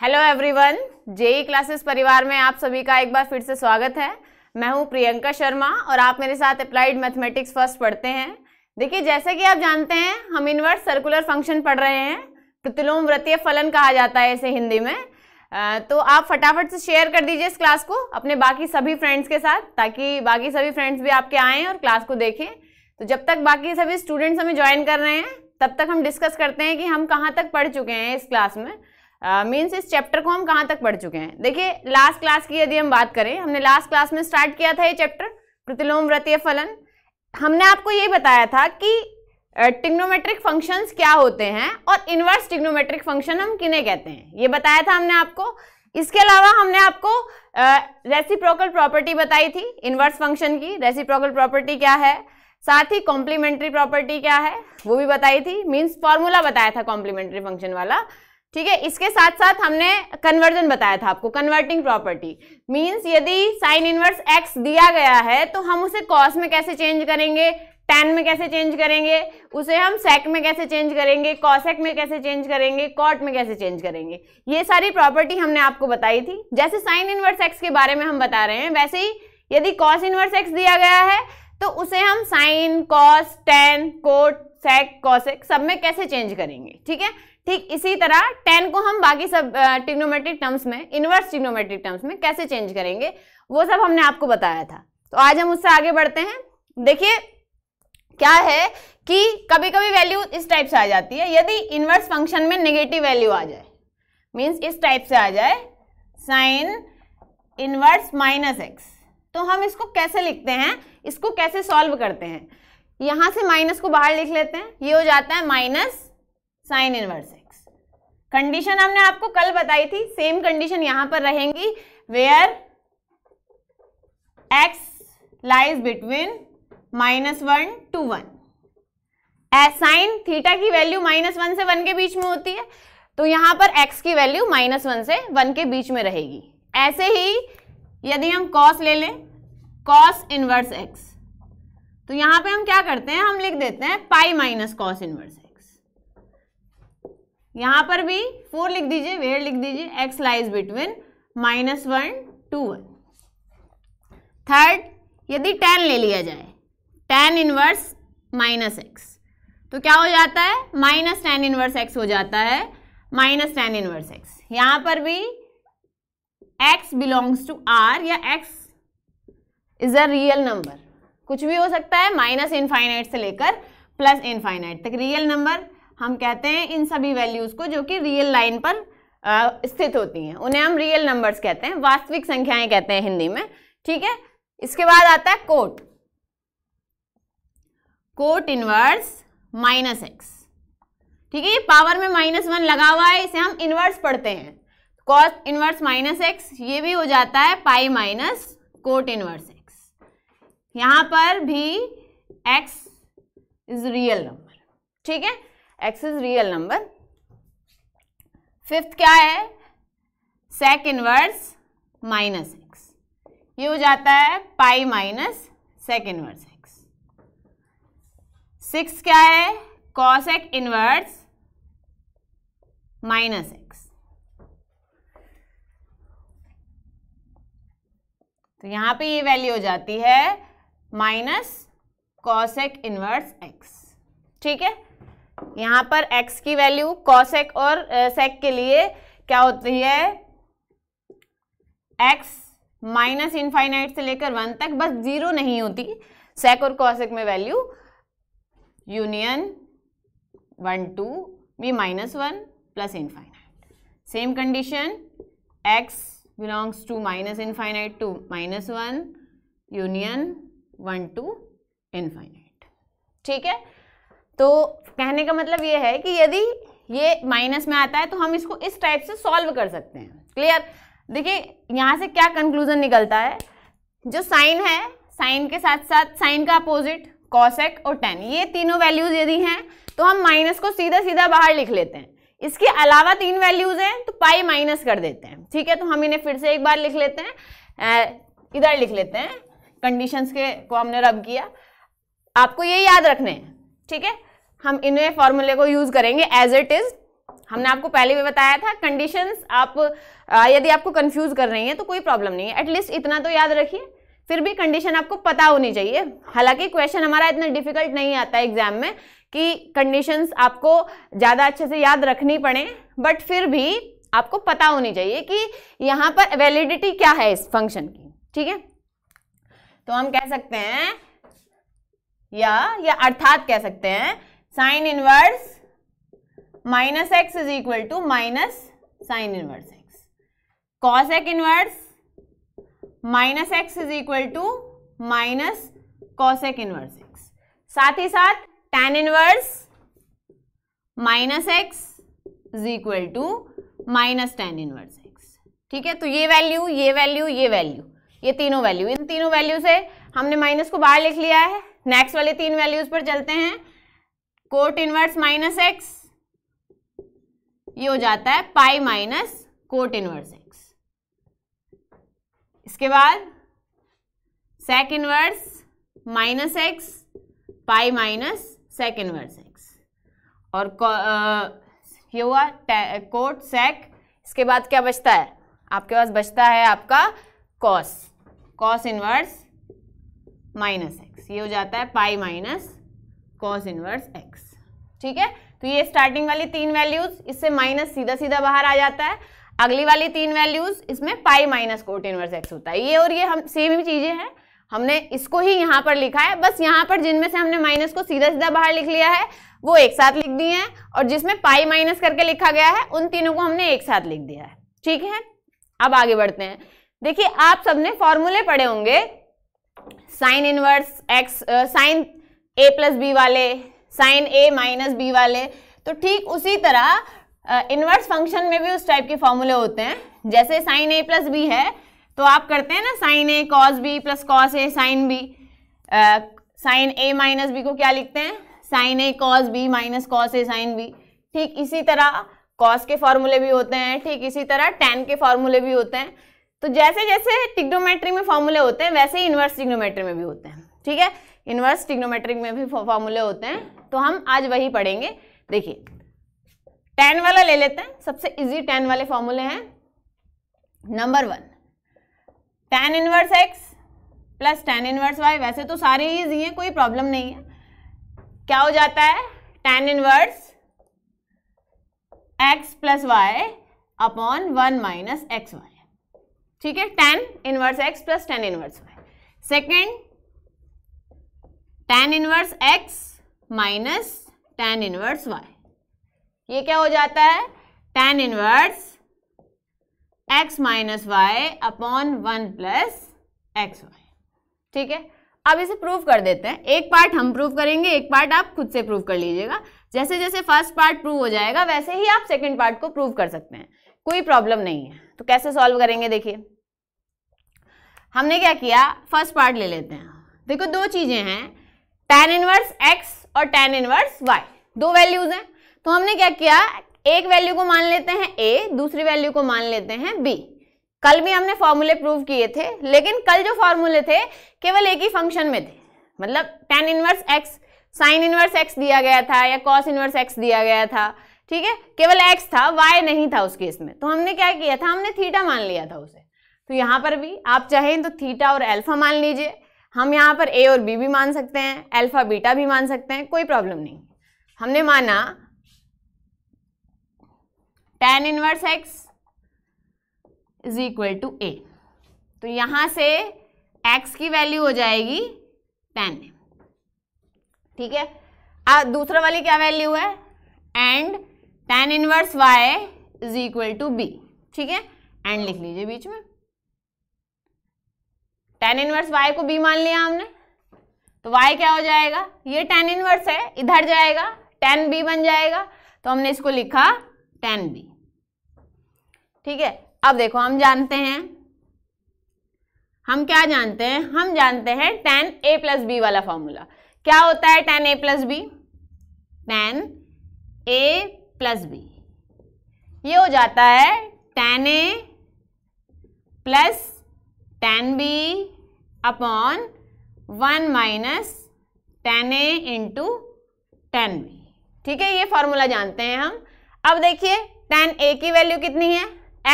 Hello everyone JEE classes परिवार में आप सभी का एक बार फिर से स्वागत है। मैं हूँ प्रियंका शर्मा और आप मेरे साथ अप्लाइड मैथमेटिक्स फ़र्स्ट पढ़ते हैं। देखिए, जैसे कि आप जानते हैं, हम इनवर्स सर्कुलर फ़ंक्शन पढ़ रहे हैं। प्रतिलोम व्रतीय फलन कहा जाता है इसे हिंदी में। तो आप फटाफट से शेयर कर दीजिए इस क्लास को अपने बाकी सभी फ्रेंड्स के साथ, ताकि बाकी सभी फ्रेंड्स भी आपके आएँ और क्लास को देखें। तो जब तक बाकी सभी स्टूडेंट्स हमें ज्वाइन कर रहे हैं, तब तक हम डिस्कस करते हैं कि हम कहाँ तक पढ़ चुके हैं इस क्लास में। मीन्स uh, इस चैप्टर को हम कहाँ तक पढ़ चुके हैं? देखिए लास्ट क्लास की यदि हम बात करें हमने लास्ट क्लास में स्टार्ट किया था ये चैप्टर प्रतिलोम व्रतीय फलन। हमने आपको ये बताया था कि टिग्नोमेट्रिक uh, फ़ंक्शंस क्या होते हैं और इनवर्स टिग्नोमेट्रिक फ़ंक्शन हम किन्हें कहते हैं? ये बताया था हमने आपको। इसके अलावा हमने आपको रेसिप्रोकल uh, प्रॉपर्टी बताई थी इनवर्स फ़ंक्शन की। रेसिप्रोकल प्रॉपर्टी क्या है? साथ ही कॉम्प्लीमेंट्री प्रॉपर्टी क्या है? वो भी बताई थी। मीन्स फॉर्मूला बताया था कॉम्प्लीमेंट्री फ़ंक्शन वाला। ठीक है, इसके साथ साथ हमने कन्वर्जन बताया था आपको कन्वर्टिंग प्रॉपर्टी मींस यदि साइन इनवर्स एक्स दिया गया है तो हम उसे कॉस में कैसे चेंज करेंगे? टेन में कैसे चेंज करेंगे? उसे हम सेक में कैसे चेंज करेंगे? कॉसेक में कैसे चेंज करेंगे? कॉट में कैसे चेंज करेंगे? ये सारी प्रॉपर्टी हमने आपको बताई थी। जैसे साइन इनवर्स एक्स के बारे में हम बता रहे हैं, वैसे ही यदि कॉस इनवर्स एक्स दिया गया है तो उसे हम sine cos tan cot sec cosec सब में कैसे चेंज करेंगे? ठीक है? ठीक इसी तरह टेन को हम बाकी सब टिग्नोमेट्रिक टर्म्स में इनवर्स टिग्नोमेट्रिक टर्म्स में कैसे चेंज करेंगे, वो सब हमने आपको बताया था। तो आज हम उससे आगे बढ़ते हैं। देखिए, क्या है कि कभी कभी वैल्यू इस टाइप से आ जाती है, यदि इनवर्स फ़ंक्शन में नेगेटिव वैल्यू आ जाए मीन्स इस टाइप से आ जाए साइन इनवर्स माइनस एक्स तो हम इसको कैसे लिखते हैं, इसको कैसे सॉल्व करते हैं? यहाँ से माइनस को बाहर लिख लेते हैं, ये हो जाता है minus sine inverse X. Condition हमने आपको कल बताई थी, सेम कंडीशन यहाँ पर रहेंगी where X lies between minus one to one sine theta की वैल्यू माइनस वन से वन के बीच में होती है तो यहाँ पर x की वैल्यू माइनस वन से वन के बीच में रहेगी। ऐसे ही यदि हम cos ले लें, cos इनवर्स x तो यहाँ पे हम क्या करते हैं, हम लिख देते हैं पाई माइनस कॉस इनवर्स यहाँ पर भी फोर लिख दीजिए वेयर लिख दीजिए X lies between minus one to one third यदि टेन ले लिया जाए टेन इनवर्स माइनस एक्स तो क्या हो जाता है? माइनस टेन इनवर्स एक्स हो जाता है माइनस टेन इनवर्स एक्स यहाँ पर भी एक्स बिलोंग्स टू आर या X is a real number कुछ भी हो सकता है माइनस इनफाइनाइट से लेकर प्लस इनफाइनाइट तक रियल नंबर हम कहते हैं इन सभी वैल्यूज़ को जो कि रियल लाइन पर स्थित होती हैं। उन्हें हम रियल नंबर्स कहते हैं, वास्तविक संख्याएँ कहते हैं हिंदी में, ठीक है? इसके बाद आता है cot cot inverse minus x ठीक है, ये पावर में माइनस वन लगा हुआ है, इसे हम इनवर्स पढ़ते हैं। कॉस इनवर्स माइनस एक्स ये भी हो जाता है pi minus cot inverse x यहाँ पर भी एक्स इज़ रियल नंबर ठीक है? X is real number fifth क्या है? सेक इनवर्स माइनस एक्स ये हो जाता है pi minus sec inverse x six क्या है? कॉसेक इनवर्स माइनस एक्स तो यहाँ पे ये वैल्यू हो जाती है माइनस कॉसेक इनवर्स एक्स ठीक है? यहाँ पर x की वैल्यू कॉसेक और सेक के लिए क्या होती है? x माइनस इनफाइनाइट से लेकर वन तक बस ज़ीरो नहीं होती। सेक और कॉसेक में value union one to b minus one plus infinite same condition x belongs to minus infinite to minus one union one to infinite ठीक है? तो कहने का मतलब ये है कि यदि ये माइनस में आता है तो हम इसको इस टाइप से सॉल्व कर सकते हैं। क्लियर देखिए, यहाँ से क्या कंक्लूजन निकलता है? जो साइन है, साइन के साथ साथ साइन का अपोजिट कॉसेक और टेन ये तीनों वैल्यूज़ यदि हैं तो हम माइनस को सीधा सीधा बाहर लिख लेते हैं। इसके अलावा तीन वैल्यूज़ हैं तो पाई माइनस कर देते हैं। ठीक है तो हम इन्हें फिर से एक बार लिख लेते हैं। इधर लिख लेते हैं। कंडीशंस के को हमने रब किया। आपको ये याद रखने हैं। ठीक है? हम इन्हें फॉर्मूले को यूज़ करेंगे एज इट इज़ हमने आपको पहले भी बताया था कंडीशंस आप यदि आपको कंफ्यूज कर रही हैं तो कोई प्रॉब्लम नहीं है। एटलीस्ट इतना तो याद रखिए। फिर भी कंडीशन आपको पता होनी चाहिए। हालाँकि क्वेश्चन हमारा इतना डिफ़िकल्ट नहीं आता एग्ज़ाम में कि कंडीशंस आपको ज़्यादा अच्छे से याद रखनी पड़े बट फिर भी आपको पता होनी चाहिए कि यहाँ पर वैलिडिटी क्या है इस फ़ंक्शन की। ठीक है? तो हम कह सकते हैं या या अर्थात कह सकते हैं sin inverse minus x is equal to minus sin inverse x. Cos एक inverse minus x is equal to minus cosec inverse x. साथ ही साथ tan inverse minus x is equal to minus tan inverse x. ठीक है? तो ये value ये value ये वैल्यू, ये तीनों वैल्यू। इन तीनों वैल्यू से हमने माइनस को बाहर लिख लिया है। नेक्स्ट वाले तीन वैल्यूज़ पर चलते हैं। Cot inverse minus x. ये हो जाता है pi minus cot inverse x. इसके बाद sec inverse minus x, pi minus sec inverse x. और ये हुआ कोट सेक इसके बाद क्या बचता है? आपके पास बचता है आपका cos cos inverse minus x. ये हो जाता है pi minus cos inverse x. ठीक है? तो ये स्टार्टिंग वाली तीन वैल्यूज़ इससे माइनस सीधा सीधा बाहर आ जाता है। अगली वाली तीन वैल्यूज़ इसमें pi minus cot inverse x होता है। ये और ये हम सेम ही चीज़ें हैं। हमने इसको ही यहाँ पर लिखा है। बस यहाँ पर जिनमें से हमने माइनस को सीधा सीधा बाहर लिख लिया है, वो एक साथ लिख दिए हैं और जिसमें पाई माइनस करके लिखा गया है, उन तीनों को हमने एक साथ लिख दिया है। ठीक है? अब आगे बढ़ते हैं। देखिए, आप सबने फॉर्मूले पढ़े होंगे। Sin inverse x sin a plus b वाले साइन ए माइनस बी वाले। तो ठीक उसी तरह इनवर्स फ़ंक्शन में भी उस टाइप के फॉर्मूले होते हैं। जैसे साइन ए प्लस बी है तो आप करते हैं ना, sin a cos b plus cos a sin b. Sin a minus b को क्या लिखते हैं? Sin a cos b minus cos a sin b. ठीक इसी तरह कॉस के फॉर्मूले भी होते हैं, ठीक इसी तरह टेन के फॉर्मूले भी होते हैं। तो जैसे जैसे टिग्नोमेट्री में फॉर्मूले होते हैं, वैसे ही इनवर्स टिग्नोमेट्री में भी होते हैं। ठीक है? इनवर्स टिग्नोमेट्रिक में भी फॉर्मूले होते हैं। तो हम आज वही पढ़ेंगे। देखिए टेन वाला ले लेते हैं। सबसे इजी टेन वाले फॉर्मूले हैं। Number one tan inverse x plus tan inverse y वैसे तो सारे ही इजी हैं, कोई प्रॉब्लम नहीं है। क्या हो जाता है? Tan inverse x plus y upon one minus x y ठीक है? Tan inverse x plus tan inverse y second tan inverse x minus tan inverse y ये क्या हो जाता है? Tan inverse x minus y upon one plus x y ठीक है? अब इसे प्रूव कर देते हैं। एक पार्ट हम प्रूव करेंगे, एक पार्ट आप खुद से प्रूव कर लीजिएगा। जैसे जैसे फ़र्स्ट पार्ट प्रूव हो जाएगा, वैसे ही आप सेकंड पार्ट को प्रूव कर सकते हैं। कोई प्रॉब्लम नहीं है। तो कैसे सॉल्व करेंगे देखिए। हमने क्या किया? फ़र्स्ट पार्ट ले लेते हैं। देखो दो चीज़ें हैं। टेन इनवर्स एक्स और टेन इनवर्स वाई दो वैल्यूज़ हैं। तो हमने क्या किया? एक वैल्यू को मान लेते हैं ए दूसरी वैल्यू को मान लेते हैं बी कल भी हमने फॉर्मूले प्रूव किए थे, लेकिन कल जो फॉर्मूले थे, केवल एक ही फ़ंक्शन में थे। मतलब tan inverse x sin inverse x दिया गया था या कॉस इनवर्स एक्स दिया गया था। ठीक है? केवल एक्स था वाई नहीं था उस केस में। तो हमने क्या किया था? हमने थीटा मान लिया था उसे। तो यहाँ पर भी आप चाहें तो थीटा और एल्फा मान लीजिए। हम यहाँ पर ए और बी भी मान सकते हैं अल्फ़ा बीटा भी मान सकते हैं, कोई प्रॉब्लम नहीं। हमने माना tan inverse x is equal to a तो यहाँ से एक्स की वैल्यू हो जाएगी टेन ठीक है? अब दूसरा वाली क्या वैल्यू है? And tan inverse y is equal to b ठीक है? एंड लिख लीजिए बीच में। टेन इनवर्स वाई को बी मान लिया हमने तो वाई क्या हो जाएगा? ये टेन इनवर्स है, इधर जाएगा टेन बी बन जाएगा तो हमने इसको लिखा टेन बी ठीक है, अब देखो हम जानते हैं, हम क्या जानते हैं? हम जानते हैं टेन ए प्लस बी वाला फॉर्मूला क्या होता है tan a plus b tan a plus b ये हो जाता है tan a plus tan b upon one minus tan a into tan b ठीक है, ये फॉर्मूला जानते हैं हम। अब देखिए टेन ए की वैल्यू कितनी है?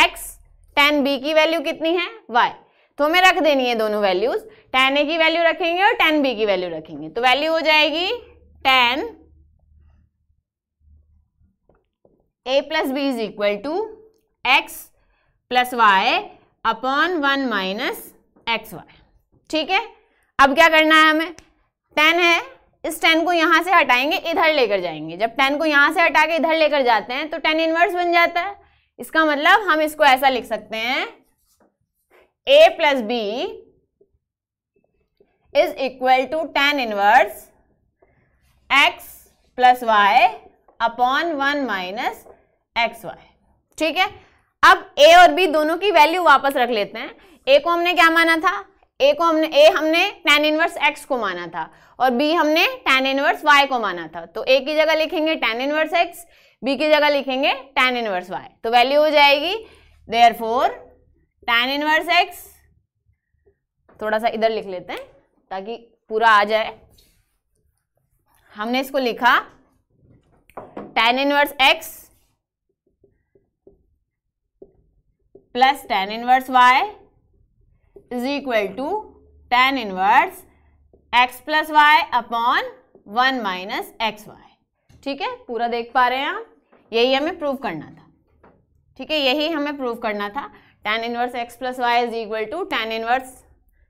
एक्स टेन बी की वैल्यू कितनी है? वाई तो हमें रख देनी है दोनों वैल्यूज़ टेन ए की वैल्यू रखेंगे और टेन बी की वैल्यू रखेंगे। तो वैल्यू हो जाएगी tan a plus b is equal to x plus y upon one minus x y. ठीक है? अब क्या करना है हमें? टेन है, इस टेन को यहाँ से हटाएँगे, इधर लेकर जाएँगे। जब टेन को यहाँ से हटा के इधर लेकर जाते हैं तो टेन इनवर्स बन जाता है। इसका मतलब हम इसको ऐसा लिख सकते हैं a plus b is equal to tan inverse x plus y upon one minus x y ठीक है? अब ए और बी दोनों की वैल्यू वापस रख लेते हैं। ए को हमने क्या माना था? ए को हमने ए हमने टेन इनवर्स एक्स को माना था और बी हमने टेन इनवर्स वाई को माना था। तो ए की जगह लिखेंगे टेन इनवर्स एक्स बी की जगह लिखेंगे टेन इनवर्स वाई तो वैल्यू हो जाएगी therefore tan inverse x थोड़ा सा इधर लिख लेते हैं ताकि पूरा आ जाए। हमने इसको लिखा tan inverse x plus tan inverse y is equal to tan inverse x plus y upon one minus x y ठीक है? पूरा देख पा रहे हैं आप? यही हमें प्रूव करना था। ठीक है? यही हमें प्रूव करना था। Tan inverse x plus y is equal to tan inverse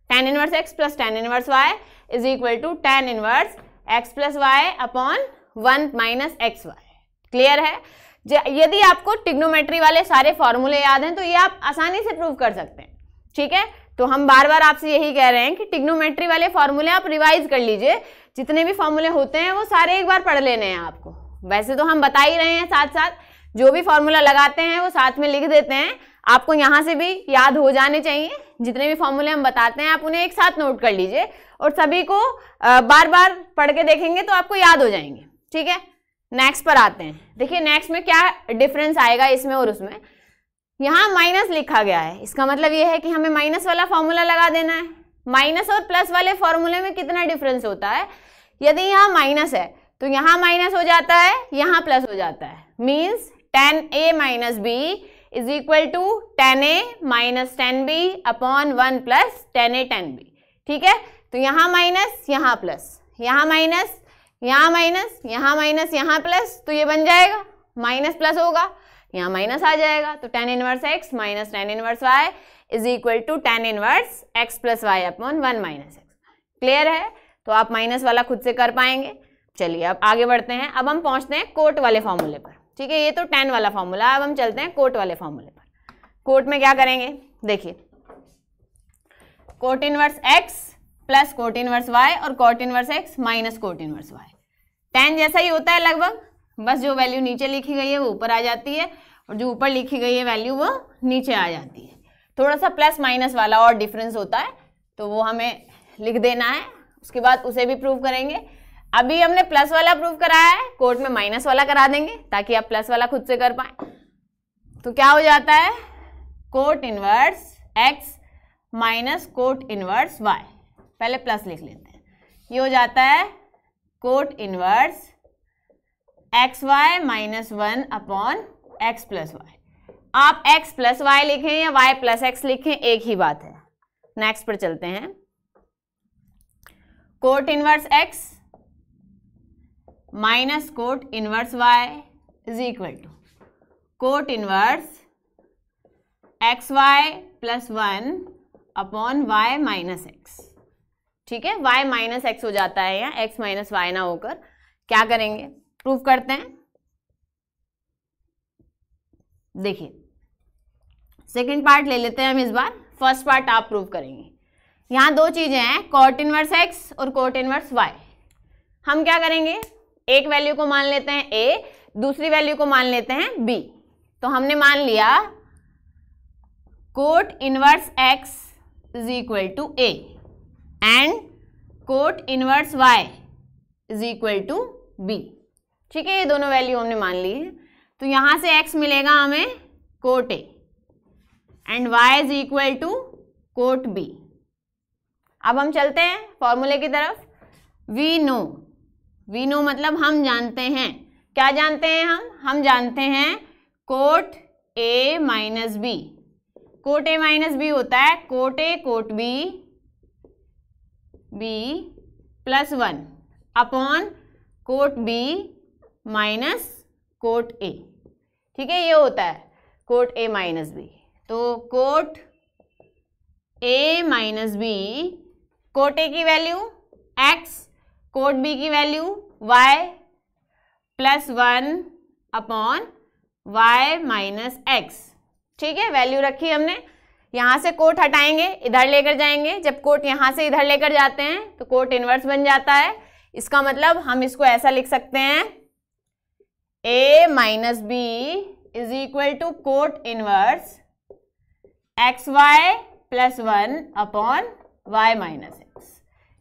tan inverse x plus tan inverse y is equal to tan inverse x plus y upon one minus x y clear है? यदि आपको trigonometry वाले सारे फॉर्मूले याद हैं तो ये आप आसानी से प्रूव कर सकते हैं। ठीक है? तो हम बार बार आपसे यही कह रहे हैं कि टिग्नोमेट्री वाले फॉर्मूले आप रिवाइज कर लीजिए। जितने भी फॉर्मूले होते हैं, वो सारे एक बार पढ़ लेने हैं आपको। वैसे तो हम बता ही रहे हैं साथ साथ जो भी फॉर्मूला लगाते हैं, वो साथ में लिख देते हैं। आपको यहाँ से भी याद हो जाने चाहिए। जितने भी फॉर्मूले हम बताते हैं, आप उन्हें एक साथ नोट कर लीजिए। और सभी को बार बार पढ़ के देखेंगे तो आपको याद हो जाएँगे। ठीक है? नेक्स्ट पर आते हैं। देखिए नेक्स्ट में क्या डिफरेंस आएगा इसमें और उसमें? यहाँ माइनस लिखा गया है। इसका मतलब ये है कि हमें माइनस वाला फॉर्मूला लगा देना है। माइनस और प्लस वाले फॉर्मूले में कितना डिफरेंस होता है? यदि यहाँ माइनस है तो यहाँ माइनस हो जाता है, यहाँ प्लस हो जाता है। Means tan a minus b is equal to tan a minus tan b upon one plus tan a tan b ठीक है? तो यहाँ माइनस यहाँ प्लस यहाँ माइनस यहाँ माइनस यहाँ माइनस, यहाँ प्लस तो ये बन जाएगा। माइनस प्लस होगा, यहाँ माइनस आ जाएगा। तो tan inverse x minus tan inverse y is equal to tan inverse x plus y upon one minus x clear है? तो आप माइनस वाला खुद से कर पाएँगे। चलिए, अब आगे बढ़ते हैं। अब हम पहुँचते हैं कोट वाले फॉर्मूले पर। ठीक है, ये तो टेन वाला फॉर्मूला अब हम चलते हैं कोट वाले फॉर्मूले पर। कोट में क्या करेंगे? देखिए cot inverse x plus cot inverse y और cot inverse x minus cot inverse y. Tan जैसा ही होता है लगभग। बस जो वैल्यू नीचे लिखी गई है वो ऊपर आ जाती है और जो ऊपर लिखी गई है वैल्यू वो नीचे आ जाती है। थोड़ा सा प्लस माइनस वाला और डिफरेंस होता है तो वो हमें लिख देना है। उसके बाद उसे भी प्रूव करेंगे। अभी हमने प्लस वाला प्रूव कराया है कोर्ट में माइनस वाला करा देंगे ताकि आप प्लस वाला खुद से कर पाए। तो क्या हो जाता है? Cot inverse x minus cot inverse y. पहले प्लस लिख लेते हैं। ये हो जाता है cot inverse x y minus one upon x plus y. आप एक्स प्लस वाई लिखें या वाई प्लस एक्स लिखें, एक ही बात है। नेक्स्ट पर चलते हैं। Cot inverse x minus cot inverse y is equal to. Cot inverse x y plus one upon y minus x. ठीक है? वाई माइनस एक्स हो जाता है या एक्स माइनस वाई ना होकर। क्या करेंगे? प्रूफ करते हैं। देखिए सेकेंड पार्ट ले लेते हैं हम इस बार। फ़र्स्ट पार्ट आप प्रूव करेंगे। यहाँ दो चीज़ें हैं कॉट इनवर्स एक्स और कोट इनवर्स वाई हम क्या करेंगे? एक वैल्यू को मान लेते हैं ए दूसरी वैल्यू को मान लेते हैं बी तो हमने मान लिया cot inverse x is equal to a and cot inverse y is equal to b. ठीक है, ये दोनों वैल्यू हमने मान ली है। तो यहाँ से x मिलेगा हमें cot a and y is equal to cot b. अब हम चलते हैं फॉर्मूले की तरफ़। वी नो वी नो मतलब हम जानते हैं। क्या जानते हैं हम? हम जानते हैं cot a minus b cot a minus b होता है, cot a cot b b plus one upon cot b minus cot a ठीक है, ये होता है कोट ए माइनस बी तो cot a minus b cot a की वैल्यू एक्स कोट बी की value y plus one upon y minus x ठीक है वैल्यू रखी हमने यहाँ से कोट हटाएँगे, इधर लेकर जाएँगे। जब कोट यहाँ से इधर लेकर जाते हैं तो कोट इनवर्स बन जाता है। इसका मतलब हम इसको ऐसा लिख सकते हैं। A minus b is equal to cot inverse x y plus one upon y minus x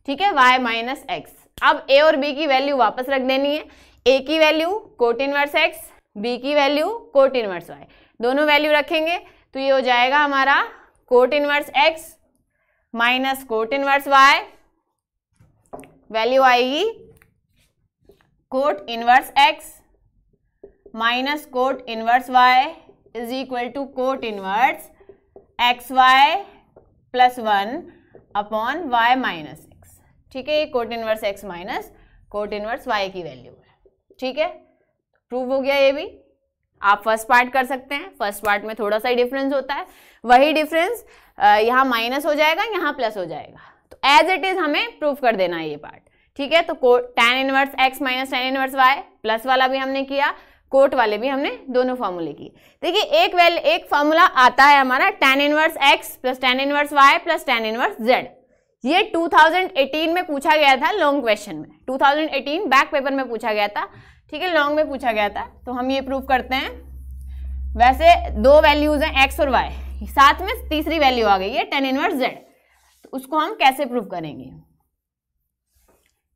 ठीक है? वाई माइनस एक्स अब ए और बी की वैल्यू वापस रख देनी है। ए की value cot inverse x b की वैल्यू कोट इनवर्स वाई दोनों वैल्यू रखेंगे। तो ये हो जाएगा हमारा cot inverse x minus cot inverse y. Value आएगी cot inverse x minus cot inverse y is equal to cot inverse x y plus one upon y minus x. ठीक है, ये cot inverse x minus cot inverse y की value है। ठीक है, prove हो गया ये भी। आप फ़र्स्ट पार्ट कर सकते हैं। फ़र्स्ट पार्ट में थोड़ा सा ही डिफरेंस होता है। वही डिफरेंस यहाँ माइनस हो जाएगा, यहाँ प्लस हो जाएगा। तो एज इट इज़ हमें प्रूफ कर देना है ये पार्ट ठीक है? तो tan inverse x minus tan inverse y plus वाला भी हमने किया कोट वाले भी हमने दोनों फॉर्मूले किए। देखिए, एक वेल एक फॉर्मूला आता है हमारा tan inverse x plus tan inverse y plus tan inverse z ये 2018 में पूछा गया था लॉन्ग क्वेश्चन में। 2018 बैक पेपर में पूछा गया था। ठीक है लॉन्ग में पूछा गया था तो हम ये प्रूव करते हैं। वैसे दो वैल्यूज़ हैं एक्स और वाई साथ में तीसरी वैल्यू आ गई है टेन इनवर्स जेड तो उसको हम कैसे प्रूव करेंगे?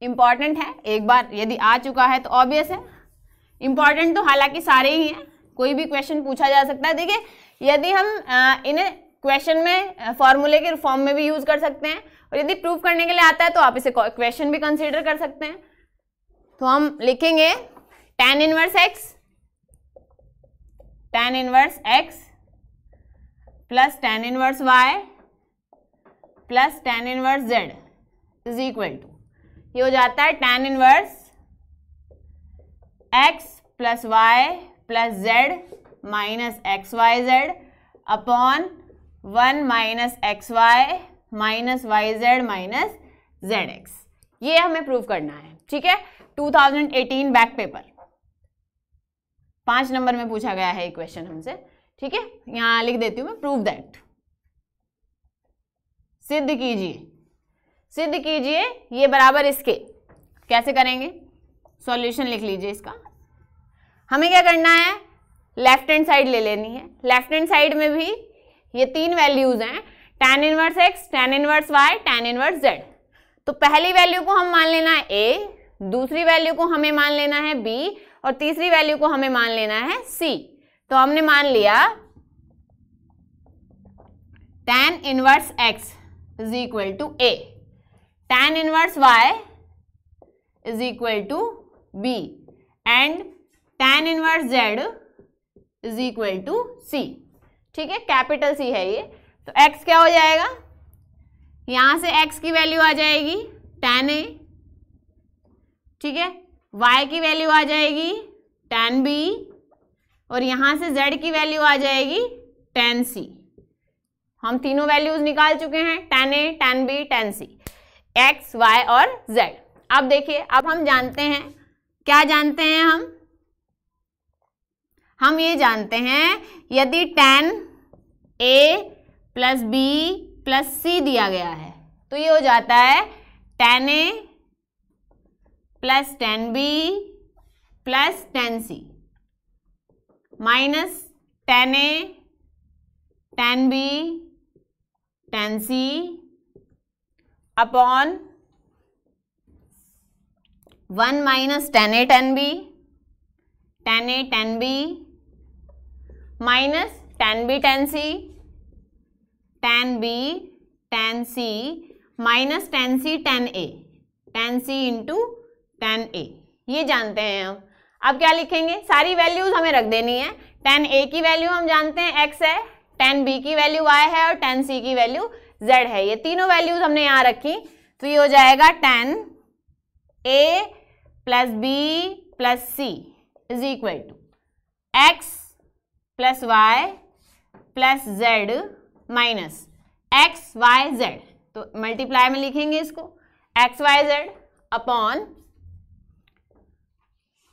इंपॉर्टेंट है, एक बार यदि आ चुका है तो ऑब्वियस है। इंपॉर्टेंट तो हालाँकि सारे ही हैं, कोई भी क्वेश्चन पूछा जा सकता है। देखिए, यदि हम इन्हें क्वेश्चन में फॉर्मूले के फॉर्म में भी यूज़ कर सकते हैं, और यदि प्रूव करने के लिए आता है तो आप इसे क्वेश्चन भी कंसिडर कर सकते हैं। तो हम लिखेंगे tan inverse x tan inverse x plus tan inverse y plus tan inverse z is equal to ये हो जाता है tan inverse x plus y plus z minus x y z upon one minus x y minus y z minus z x ये हमें prove करना है, ठीक है? 2018 बैक पेपर पाँच नंबर में पूछा गया है ये क्वेश्चन हमसे, ठीक है? यहाँ लिख देती हूँ मैं प्रूव दैट सिद्ध कीजिए। सिद्ध कीजिए, ये बराबर इसके। कैसे करेंगे? सॉल्यूशन लिख लीजिए इसका। हमें क्या करना है? लेफ़्ट हैंड साइड ले लेनी है। लेफ़्ट हैंड साइड में भी ये तीन वैल्यूज़ हैं tan inverse x tan inverse y tan inverse z तो पहली वैल्यू को हम मान लेना है ए दूसरी वैल्यू को हमें मान लेना है बी और तीसरी वैल्यू को हमें मान लेना है सी तो हमने मान लिया tan inverse x is equal to a tan inverse y is equal to b and tan inverse z is equal to c ठीक है? कैपिटल सी है ये. तो x क्या हो जाएगा? यहाँ से x की वैल्यू आ जाएगी टेन ए ठीक है? Y की वैल्यू आ जाएगी टेन बी और यहाँ से z की वैल्यू आ जाएगी टेन सी हम तीनों वैल्यूज़ निकाल चुके हैं tan a tan b tan c x y और z अब देखिए, अब हम जानते हैं, क्या जानते हैं हम? हम ये जानते हैं, यदि tan a plus b plus c दिया गया है तो ये हो जाता है tan a plus tan b plus tan c. Minus tan a, tan b, tan c, upon one minus tan a, tan b, tan a, tan b, minus tan b, tan c, tan b, tan c, minus tan c, tan a, tan c into tan a ये जानते हैं हम। अब क्या लिखेंगे? सारी values हमें रख देनी है। टेन ए की वैल्यू हम जानते हैं एक्स है टेन बी की वैल्यू वाई है और टेन सी की वैल्यू जेड है। ये तीनों वैल्यूज़ हमने यहाँ रखी। तो ये हो जाएगा tan a plus b plus c is equal to x plus y plus z minus x y z तो मल्टीप्लाई में लिखेंगे इसको। X y z upon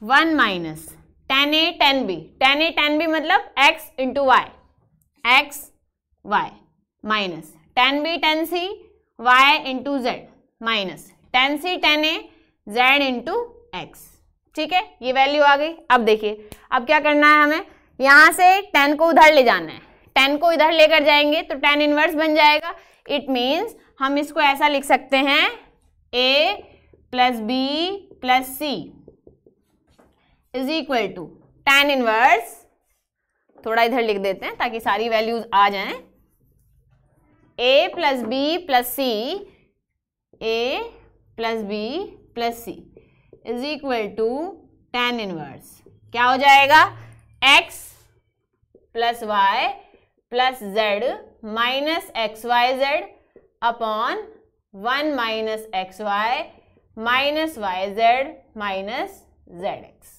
one minus tan a, tan b. Tan a, tan b मतलब x into y x y minus. Tan b, tan c y into z minus. Tan c, tan a z into x ठीक है? ये value आ गई। अब देखिए, अब क्या करना है हमें? यहाँ से टेन को उधर ले जाना है। टेन को इधर लेकर जाएँगे तो टेन इनवर्स बन जाएगा। इट मीन्स हम इसको ऐसा लिख सकते हैं a plus b plus c is equal to tan inverse थोड़ा इधर लिख देते हैं ताकि सारी वैल्यूज़ आ जाएँ। A plus b plus c a plus b plus c is equal to tan inverse क्या हो जाएगा? X plus y plus z minus x y z upon one minus x y minus y z minus z x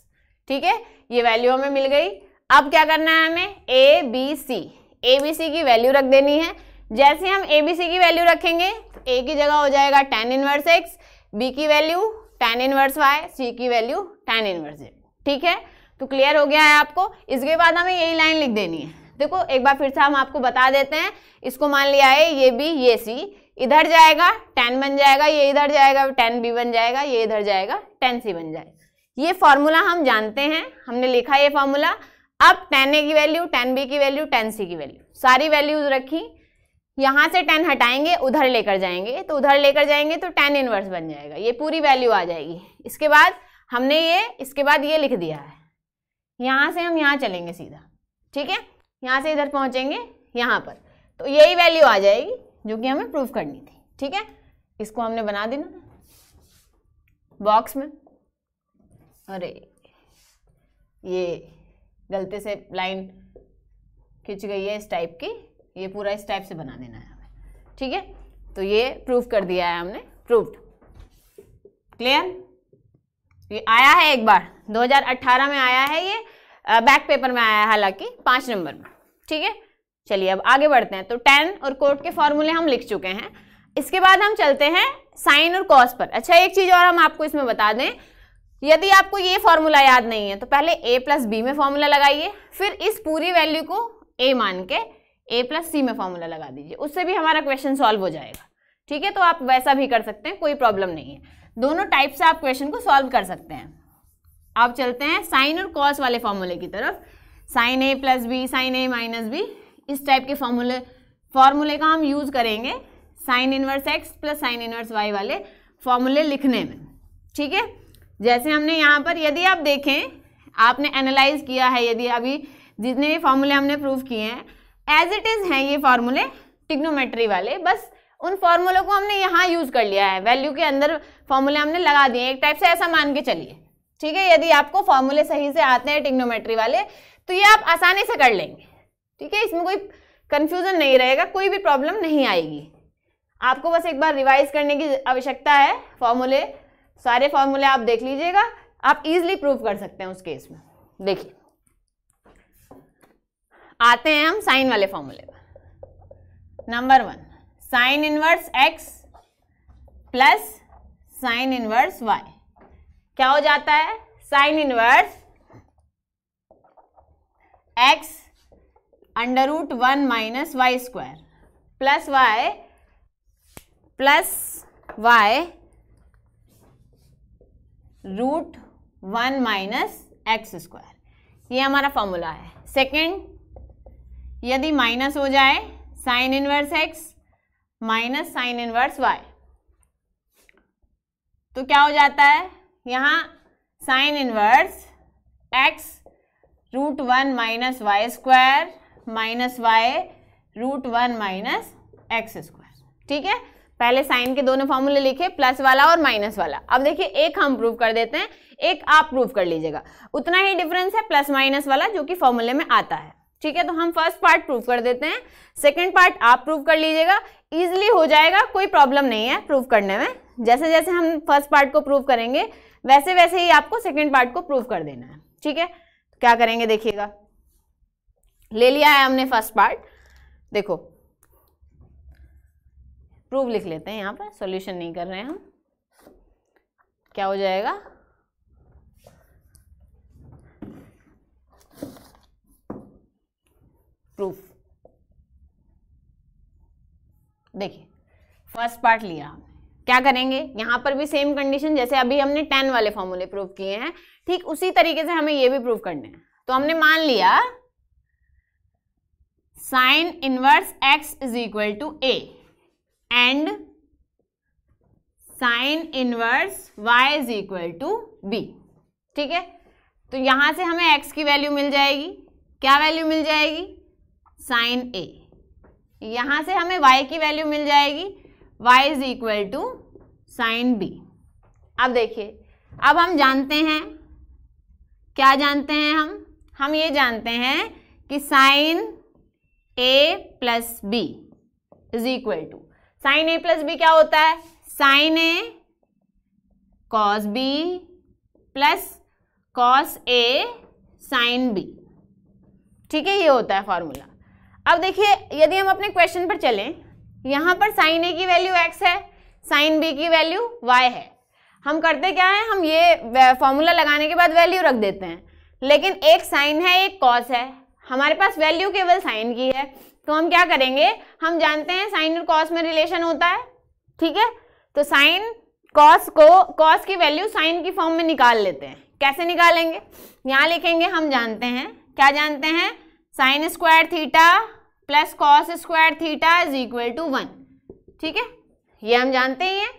ठीक है? ये value हमें मिल गई। अब क्या करना है हमें? A B C A B C की वैल्यू रख देनी है। जैसे हम ए बी सी की वैल्यू रखेंगे ए की जगह हो जाएगा टेन इनवर्स एक्स बी की value tan inverse y c की वैल्यू टेन इनवर्स जेड ठीक है? तो क्लियर हो गया है आपको? इसके बाद हमें यही लाइन लिख देनी है। देखो, एक बार फिर से हम आपको बता देते हैं। इसको मान लिया है, ये बी ये सी इधर जाएगा टेन बन जाएगा, ये इधर जाएगा टेन बी बन जाएगा, ये इधर जाएगा टेन सी बन जाएगा। ये फॉर्मूला हम जानते हैं, हमने लिखा ये फॉर्मूला अब टेन ए की वैल्यू टेन बी की वैल्यू टेन सी की वैल्यू सारी वैल्यूज़ रखी, यहाँ से टेन हटाएँगे, उधर लेकर जाएँगे। तो उधर लेकर जाएँगे तो टेन इनवर्स बन जाएगा। ये पूरी वैल्यू आ जाएगी। इसके बाद हमने ये, इसके बाद ये लिख दिया है। यहाँ से हम यहाँ चलेंगे सीधा। ठीक है? यहाँ से इधर पहुँचेंगे, यहाँ पर। तो यही वैल्यू आ जाएगी, जो कि हमें प्रूफ करनी थी। ठीक है? इसको हमने बना देना बॉक्स में। अरे, ये गलती से लाइन खिंच गई है इस टाइप की, ये पूरा इस टाइप से बना देना है हमें। ठीक है? तो ये प्रूफ कर दिया है हमने प्रूफ्ड क्लियर ये आया है एक बार 2018 में आया है ये बैक पेपर में आया है हालाँकि, पाँच नंबर में। ठीक है? चलिए अब आगे बढ़ते हैं। तो टेन और कोट के फॉर्मूले हम लिख चुके हैं। इसके बाद हम चलते हैं साइन और कॉस पर। अच्छा एक चीज़ और हम आपको इसमें बता दें। यदि आपको ये फॉर्मूला याद नहीं है तो पहले a प्लस बी में फॉर्मूला लगाइए, फिर इस पूरी वैल्यू को a मान के ए प्लस सी में फॉर्मूला लगा दीजिए। उससे भी हमारा क्वेश्चन सॉल्व हो जाएगा। ठीक है? तो आप वैसा भी कर सकते हैं, कोई प्रॉब्लम नहीं है। दोनों टाइप से आप क्वेश्चन को सॉल्व कर सकते हैं। आप चलते हैं साइन और कॉस वाले फॉर्मूले की तरफ़। Sine a plus b sine a minus b इस टाइप के फॉर्मूले फॉर्मूले का हम यूज़ करेंगे। Sine inverse x plus sine inverse y वाले फॉर्मूले लिखने में। ठीक है? जैसे हमने यहाँ पर, यदि आप देखें, आपने एनालाइज किया है, यदि अभी जितने भी फॉर्मूले हमने प्रूव किए हैं एज इट इज़ हैं ये फॉर्मूले टिग्नोमेट्री वाले, बस उन फॉर्मूलों को हमने यहाँ यूज़ कर लिया है। वैल्यू के अंदर फॉर्मूले हमने लगा दिए एक टाइप से ऐसा मान के चलिए। ठीक है? यदि आपको फॉर्मूले सही से आते हैं टिग्नोमेट्री वाले तो ये आप आसानी से कर लेंगे। ठीक है? इसमें कोई कन्फ्यूज़न नहीं रहेगा, कोई भी प्रॉब्लम नहीं आएगी। आपको बस एक बार रिवाइज करने की आवश्यकता है फॉर्मूले सारे फॉर्मूले आप देख लीजिएगा, आप इजिली प्रूव कर सकते हैं उस केस में। देखिए। आते हैं हम साइन वाले फॉर्मूले पर। Number one sine inverse x plus sine inverse y क्या हो जाता है? Sine inverse x under root one minus y square plus y plus y root one minus x square. ये हमारा फॉर्मूला है। सेकेंड, यदि माइनस हो जाए, sine inverse x minus sine inverse y. तो क्या हो जाता है? यहाँ sine inverse x root one minus y square minus y root one minus x square. ठीक है? पहले साइन के दोनों फॉर्मूले लिखे, प्लस वाला और माइनस वाला। अब देखिए, एक हम प्रूव कर देते हैं, एक आप प्रूव कर लीजिएगा। उतना ही डिफरेंस है प्लस माइनस वाला, जो कि फॉर्मूले में आता है। ठीक है तो हम फ़र्स्ट पार्ट प्रूव कर देते हैं। सेकेंड पार्ट आप प्रूव कर लीजिएगा। इजिली हो जाएगा, कोई प्रॉब्लम नहीं है प्रूव करने में। जैसे जैसे हम फ़र्स्ट पार्ट को प्रूव करेंगे वैसे वैसे ही आपको सेकेंड पार्ट को प्रूव कर देना है। ठीक है तो क्या करेंगे, देखिएगा। ले लिया है हमने फ़र्स्ट पार्ट देखो प्रूव लिख लेते हैं यहाँ पर सॉल्यूशन नहीं कर रहे हैं हम। क्या हो जाएगा? प्रूफ देखिए फ़र्स्ट पार्ट लिया हमने। क्या करेंगे? यहाँ पर भी सेम कंडीशन जैसे अभी हमने टेन वाले फॉर्मूले प्रूव किए हैं, ठीक उसी तरीके से हमें ये भी प्रूव करने हैं। तो हमने मान लिया sine inverse x is equal to a and sine inverse y is equal to b ठीक है? तो यहाँ से हमें एक्स की वैल्यू मिल जाएगी। क्या वैल्यू मिल जाएगी? साइन ए यहाँ से हमें y की वैल्यू मिल जाएगी। y is equal to sine b अब देखिए, अब हम जानते हैं। क्या जानते हैं हम? हम ये जानते हैं कि sine a plus b is equal to sine a plus b क्या होता है? Sine a cos b plus cos a sine b. ठीक है, ये होता है फॉर्मूला। अब देखिए, यदि हम अपने क्वेश्चन पर चलें, यहाँ पर साइन ए की वैल्यू एक्स है, साइन बी की वैल्यू वाई है। हम करते क्या है? हम ये फॉर्मूला लगाने के बाद वैल्यू रख देते हैं। लेकिन एक साइन है, एक कॉस है। हमारे पास वैल्यू केवल साइन की है। तो हम क्या करेंगे? हम जानते हैं साइन और कॉस में रिलेशन होता है, ठीक है? तो साइन कॉस को कॉस की वैल्यू साइन की फॉर्म में निकाल लेते हैं। कैसे निकालेंगे? यहाँ लिखेंगे हम जानते हैं। क्या जानते हैं? Sine square theta plus cos square theta is equal to one ठीक है? ये हम जानते ही हैं।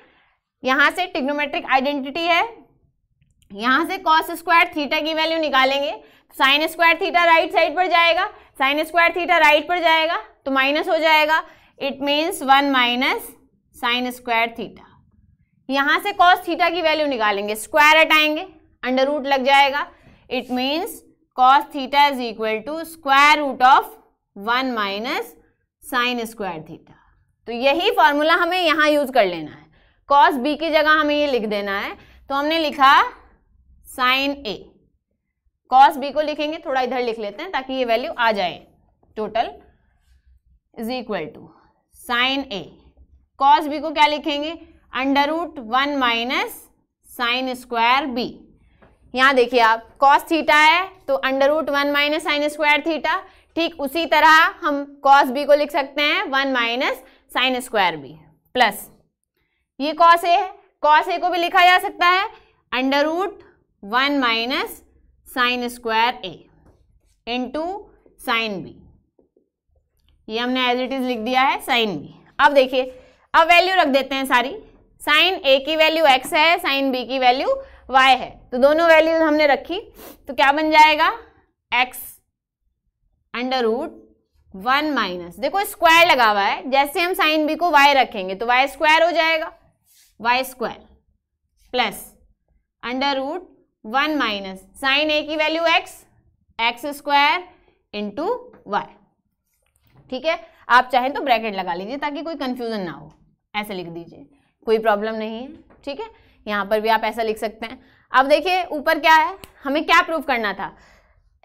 यहाँ से टिग्नोमेट्रिक आइडेंटिटी है। यहाँ से कॉस स्क्वायर थीटा की वैल्यू निकालेंगे। Sine square theta right side पर जाएगा, साइन स्क्वायर थीटा राइट पर जाएगा तो माइनस हो जाएगा। It means one minus sine square theta. यहाँ से कॉस थीटा की वैल्यू निकालेंगे, स्क्वायर हटाएँगे, अंडर रूट लग जाएगा। It means cos theta is equal to square root of one minus sine square theta. तो यही फॉर्मूला हमें यहाँ यूज़ कर लेना है। कॉस बी की जगह हमें ये लिख देना है। तो हमने लिखा साइन ए कॉस बी को लिखेंगे, थोड़ा इधर लिख लेते हैं ताकि ये वैल्यू आ जाए। Total is equal to sine a cos b को क्या लिखेंगे? Under root one minus sine square b यहाँ देखिए आप कॉस थीटा है तो under root one minus sine square theta ठीक उसी तरह हम कॉस बी को लिख सकते हैं one minus sine square b plus ये कॉस ए है कॉस ए को भी लिखा जा सकता है under root one minus sine square a into sine b ये हमने एज इट इज़ लिख दिया है, साइन बी अब देखिए, अब वैल्यू रख देते हैं सारी। साइन ए की वैल्यू एक्स है, साइन बी की वैल्यू वाई है। तो दोनों वैल्यूज़ हमने रखी। तो क्या बन जाएगा? X under root one minus देखो स्क्वायर लगा हुआ है। जैसे हम साइन बी को वाई रखेंगे तो वाई स्क्वायर हो जाएगा। Y square plus under root one minus sine a की value x x square into y. ठीक है? आप चाहें तो ब्रैकेट लगा लीजिए ताकि कोई कंफ्यूजन ना हो। ऐसे लिख दीजिए। कोई प्रॉब्लम नहीं है। ठीक है? यहाँ पर भी आप ऐसा लिख सकते हैं। अब देखिए, ऊपर क्या है? हमें क्या प्रूफ करना था?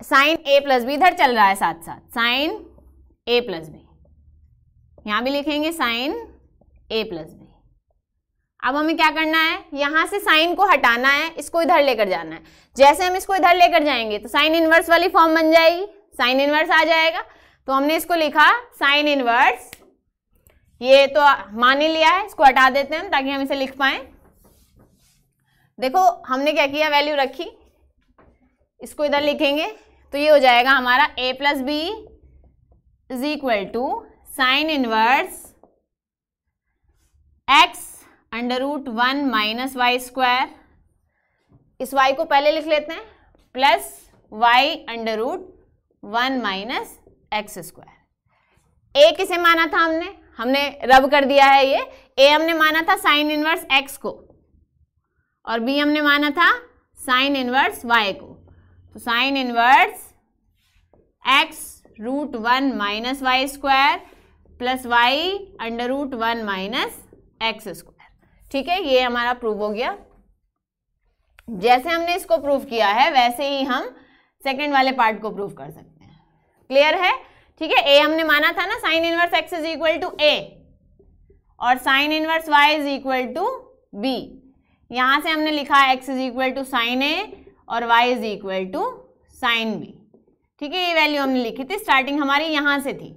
साइन ए प्लस बी इधर चल रहा है साथ साथ साइन ए प्लस बी यहाँ भी लिखेंगे साइन ए प्लस बी अब हमें क्या करना है? यहाँ से साइन को हटाना है, इसको इधर लेकर जाना है। जैसे हम इसको इधर लेकर जाएँगे तो साइन इनवर्स वाली फॉर्म बन जाएगी। साइन इनवर्स आ जाएगा। तो हमने इसको लिखा, साइन इनवर्स। ये तो मान ही लिया है, इसको हटा देते हैं ताकि हम इसे लिख पाए। देखो, हमने क्या किया? वैल्यू रखी। इसको इधर लिखेंगे तो ये हो जाएगा हमारा a plus b is equal to sine inverse x under root one minus y square. इस y को पहले लिख लेते हैं, plus y under root one minus x square. A किसे माना था हमने? हमने रब कर दिया है ये। ए हमने माना था साइन इनवर्स एक्स को, और बी हमने माना था साइन इनवर्स वाई को। तो sine inverse x root one minus y square, plus y under root one minus x square. ठीक है, ये हमारा प्रूव हो गया। जैसे हमने इसको प्रूव किया है, वैसे ही हम सेकेंड वाले पार्ट को प्रूव कर सकते हैं। क्लियर है? ठीक है ए हमने माना था ना sine inverse x is equal to a और sine inverse y is equal to b यहाँ से हमने लिखा x is equal to sine a और y is equal to sine b ठीक है, ये वैल्यू हमने लिखी थी स्टार्टिंग हमारी यहाँ से थी।